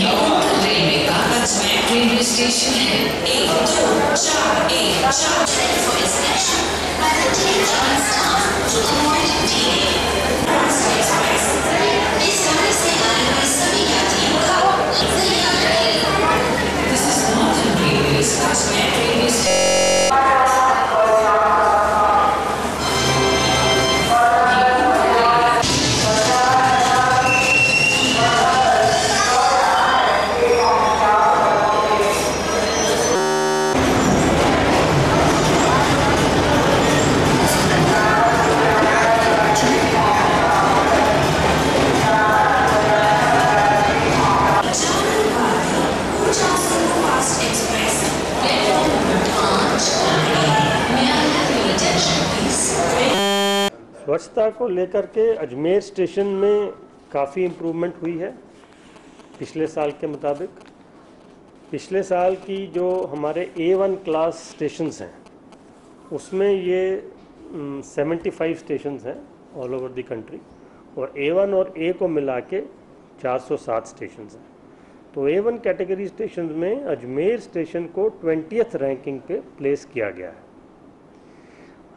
that's Railway Carpets Railway Station है एक दो चार एक चार स्वच्छता को लेकर के अजमेर स्टेशन में काफ़ी इम्प्रूवमेंट हुई है, पिछले साल के मुताबिक। पिछले साल की जो हमारे ए वन क्लास स्टेशंस हैं, उसमें ये seventy five stations all over the the country और ए वन और ए को मिला के चार सौ सात स्टेशन हैं। तो ए वन कैटेगरी स्टेशन में अजमेर स्टेशन को ट्वेंटियथ रैंकिंग पे प्लेस किया गया है।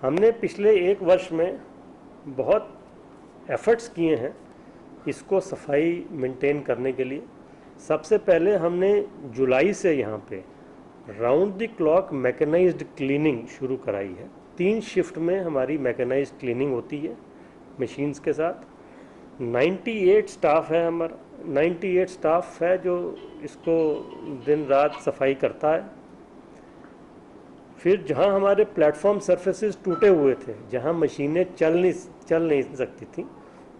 हमने पिछले एक वर्ष में बहुत एफर्ट्स किए हैं इसको सफ़ाई मेंटेन करने के लिए। सबसे पहले हमने जुलाई से यहाँ पे round the clock mechanised cleaning शुरू कराई है। तीन शिफ्ट में हमारी मैकेनाइज्ड क्लीनिंग होती है मशीन्स के साथ। 98 स्टाफ है हमारा। 98 स्टाफ है जो इसको दिन रात सफ़ाई करता है। फिर जहाँ हमारे प्लेटफॉर्म सरफेसेस टूटे हुए थे, जहाँ मशीनें चल नहीं चल नहीं सकती थी,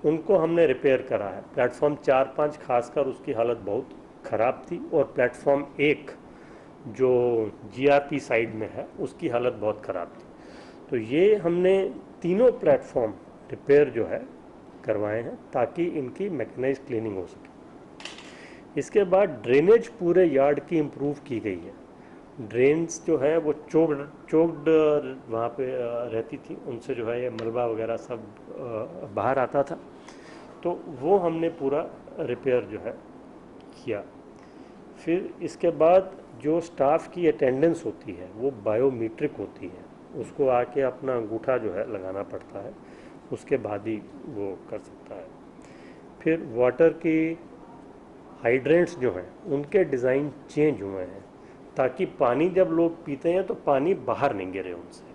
उनको हमने रिपेयर करा है। प्लेटफॉर्म चार पाँच खासकर उसकी हालत बहुत ख़राब थी और प्लेटफॉर्म एक जो जीआरपी साइड में है, उसकी हालत बहुत ख़राब थी। तो ये हमने तीनों प्लेटफॉर्म रिपेयर जो है, करवाए हैं, ताकि इनकी मैकेनाइज क्लीनिंग हो सके। इसके बाद ड्रेनेज पूरे यार्ड की इम्प्रूव की गई है। ड्रेन्स जो है, वो चोक्ड चोक्ड वहाँ पे रहती थी। उनसे जो है ये मलबा वगैरह सब बाहर आता था। तो वो हमने पूरा रिपेयर जो है किया। फिर इसके बाद जो स्टाफ की अटेंडेंस होती है, वो बायोमीट्रिक होती है। उसको आके अपना अंगूठा जो है लगाना पड़ता है। उसके बाद ही वो कर सकता है। फिर वाटर की हाइड्रेंट्स जो हैं, उनके डिज़ाइन चेंज हुए हैं। ताकि पानी जब लोग पीते हैं तो पानी बाहर नहीं गिरे उनसे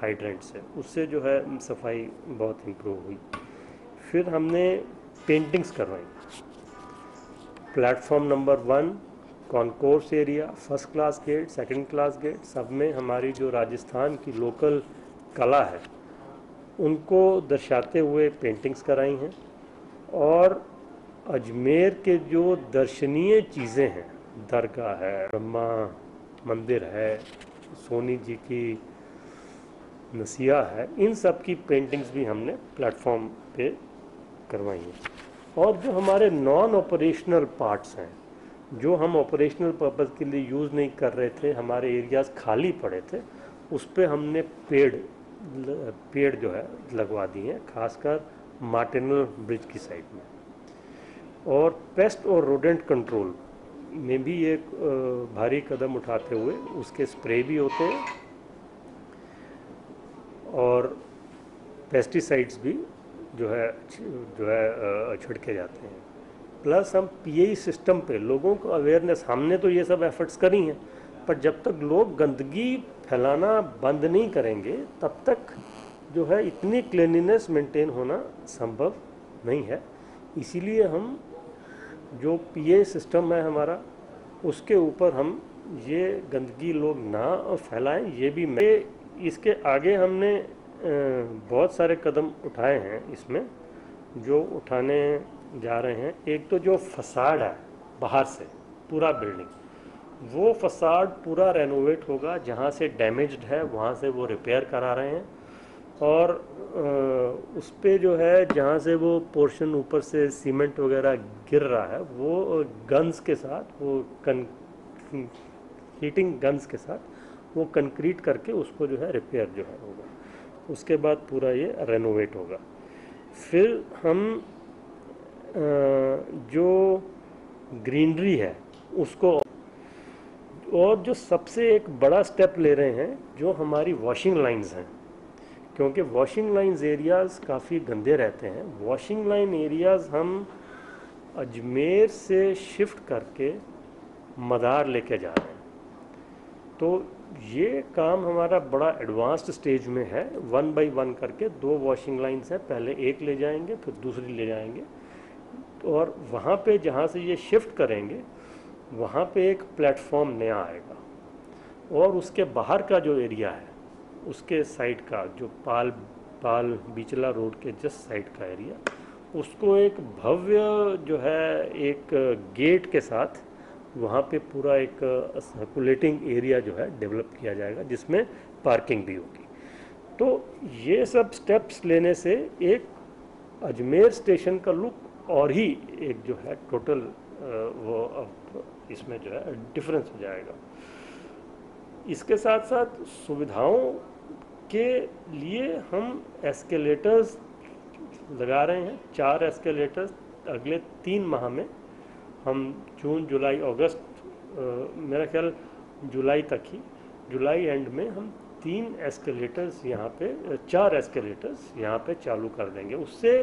हाइड्रेंट से। उससे जो है सफ़ाई बहुत इम्प्रूव हुई। फिर हमने पेंटिंग्स करवाई। Platform number one concourse area first class gate second class gate सब में हमारी जो राजस्थान की लोकल कला है, उनको दर्शाते हुए पेंटिंग्स कराई हैं। और अजमेर के जो दर्शनीय चीज़ें हैं दरगाह है, ब्रह्मा मंदिर है, सोनी जी की नसिया है, इन सब की पेंटिंग्स भी हमने प्लेटफॉर्म पे करवाई हैं। और जो हमारे नॉन ऑपरेशनल पार्ट्स हैं, जो हम ऑपरेशनल पर्पज़ के लिए यूज़ नहीं कर रहे थे, हमारे एरियाज़ खाली पड़े थे, उस पर हमने पेड़ पेड़ जो है लगवा दिए हैं, खासकर मार्टिनल ब्रिज की साइड में। और पेस्ट और रोडेंट कंट्रोल में भी एक भारी कदम उठाते हुए उसके स्प्रे भी होते हैं और पेस्टिसाइड्स भी जो है जो है छिड़के जाते हैं। प्लस हम पीएई सिस्टम पे लोगों को अवेयरनेस, हमने तो ये सब एफर्ट्स करी हैं, पर जब तक लोग गंदगी फैलाना बंद नहीं करेंगे, तब तक जो है, इतनी क्लिनलीनेस मेंटेन होना संभव नहीं है। इसीलिए हम जो पीए सिस्टम है हमारा, उसके ऊपर हम ये गंदगी लोग ना फैलाएँ, ये भी मैं इसके आगे हमने बहुत सारे कदम उठाए हैं इसमें, जो उठाने जा रहे हैं। एक तो जो फसाड है बाहर से, पूरा बिल्डिंग वो फसाड पूरा रेनोवेट होगा, जहाँ से डैमेज्ड है, वहाँ से वो रिपेयर करा रहे हैं। और उस पर जो है, जहाँ से वो पोर्शन ऊपर से सीमेंट वगैरह गिर रहा है, वो गन्स के साथ, वो कन हीटिंग गन्स के साथ, वो कंक्रीट करके उसको जो है रिपेयर जो है होगा। उसके बाद पूरा ये रेनोवेट होगा। फिर हम जो ग्रीनरी है, उसको और जो सबसे एक बड़ा स्टेप ले रहे हैं, जो हमारी वॉशिंग लाइंस हैं क्योंकि वॉशिंग लाइंस एरियाज़ काफ़ी गंदे रहते हैं। वॉशिंग लाइन एरियाज़ हम अजमेर से शिफ्ट करके मदार लेके जा रहे हैं। तो ये काम हमारा बड़ा एडवांस्ड स्टेज में है। वन बाय वन करके दो वॉशिंग लाइंस हैं। पहले एक ले जाएँगे, फिर दूसरी ले जाएँगे। और वहाँ पे जहाँ से ये शिफ्ट करेंगे, वहाँ पे एक प्लेटफॉर्म नया आएगा। और उसके बाहर का जो एरिया है उसके साइड का, जो पाल पाल बिचला रोड के जस्ट साइड का एरिया, उसको एक भव्य जो है एक गेट के साथ वहाँ पे पूरा एक सर्कुलेटिंग एरिया जो है डेवलप किया जाएगा, जिसमें पार्किंग भी होगी। तो ये सब स्टेप्स लेने से एक अजमेर स्टेशन का लुक और ही एक जो है टोटल वो इसमें जो है डिफरेंस हो जाएगा। इसके साथ साथ सुविधाओं के लिए हम एस्केलेटर्स लगा रहे हैं। चार एस्केलेटर्स अगले तीन माह में। हम जून, जुलाई, अगस्त मेरा ख्याल जुलाई तक ही, जुलाई एंड में हम तीन एस्केलेटर्स यहाँ पे चार एस्केलेटर्स यहाँ पे चालू कर देंगे। उससे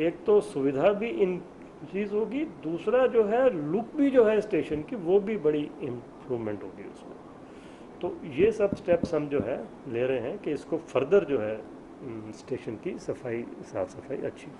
एक तो सुविधा भी इंक्रीज होगी, दूसरा जो है लुक भी जो है स्टेशन की, वो भी बड़ी इम्प्रूवमेंट होगी उसमें। तो ये सब स्टेप्स हम जो है ले रहे हैं कि इसको फर्दर जो है स्टेशन की सफ़ाई, साफ़ सफ़ाई अच्छी।